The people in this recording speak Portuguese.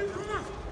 Vamos, vamos.